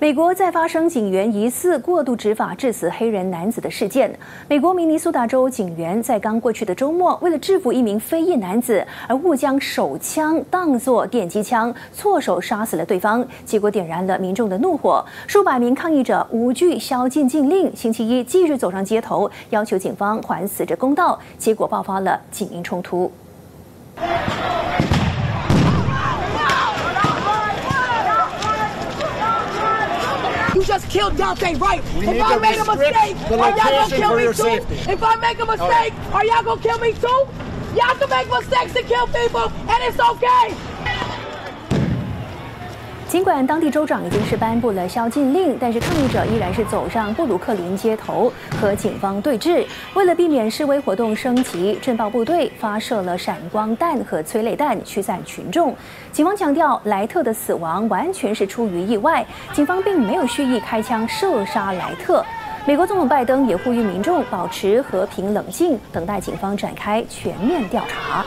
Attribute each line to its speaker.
Speaker 1: 美国在发生警员疑似过度执法致死黑人男子的事件。美国明尼苏达州警员在刚过去的周末，为了制服一名非裔男子，而误将手枪当作电击枪，错手杀死了对方，结果点燃了民众的怒火。数百名抗议者无惧宵禁禁令，星期一继续走上街头，要求警方还死者公道，结果爆发了警民冲突。
Speaker 2: You just killed Dante Wright. if I make a mistake, are y'all gonna kill me too? If I make a mistake, are y'all gonna kill me too? Y'all can make mistakes and kill people, and it's okay.
Speaker 1: 尽管当地州长已经是颁布了宵禁令，但是抗议者依然是走上布鲁克林街头和警方对峙。为了避免示威活动升级，镇暴部队发射了闪光弹和催泪弹驱散群众。警方强调，莱特的死亡完全是出于意外，警方并没有蓄意开枪射杀莱特。美国总统拜登也呼吁民众保持和平冷静，等待警方展开全面调查。